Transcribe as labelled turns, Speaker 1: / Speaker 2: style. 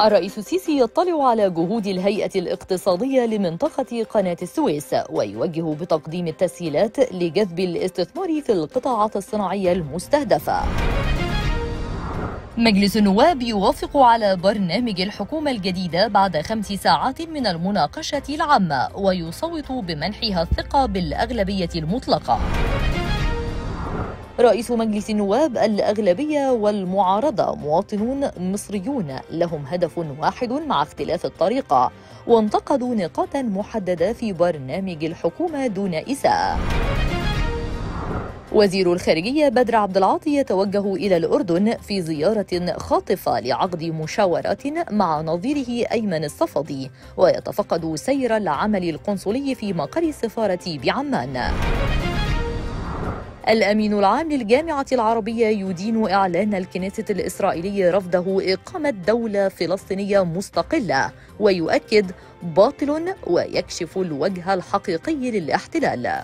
Speaker 1: الرئيس السيسي يطلع على جهود الهيئة الاقتصادية لمنطقة قناة السويس ويوجه بتقديم التسهيلات لجذب الاستثمار في القطاعات الصناعية المستهدفة. مجلس النواب يوافق على برنامج الحكومة الجديدة بعد خمس ساعات من المناقشة العامة ويصوت بمنحها الثقة بالأغلبية المطلقة. رئيس مجلس النواب الأغلبية والمعارضة مواطنون مصريون لهم هدف واحد مع اختلاف الطريقة وانتقدوا نقاطا محددة في برنامج الحكومة دون إساءة. وزير الخارجية بدر عبد العاطي يتوجه إلى الأردن في زيارة خاطفة لعقد مشاورات مع نظيره أيمن الصفدي ويتفقد سير العمل القنصلي في مقر السفارة بعمان. الأمين العام للجامعة العربية يدين إعلان الكنيسة الإسرائيلي رفضه إقامة دولة فلسطينية مستقلة ويؤكد باطل ويكشف الوجه الحقيقي للاحتلال.